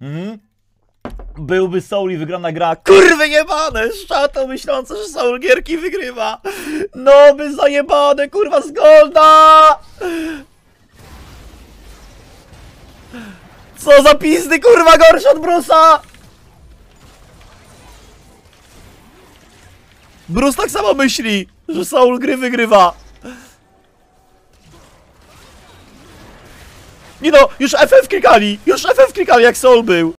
Mhm. Byłby Soul i wygrana gra. Kurwy jebane! Szatą myślące, że Soul gierki wygrywa! No by zajebane, kurwa, z Golda! Co za pizdy, kurwa, gorsze od Brusa! Bruce tak samo myśli, że Soul gry wygrywa. Nie no, już FF klikali, już FF klikali jak Soul był.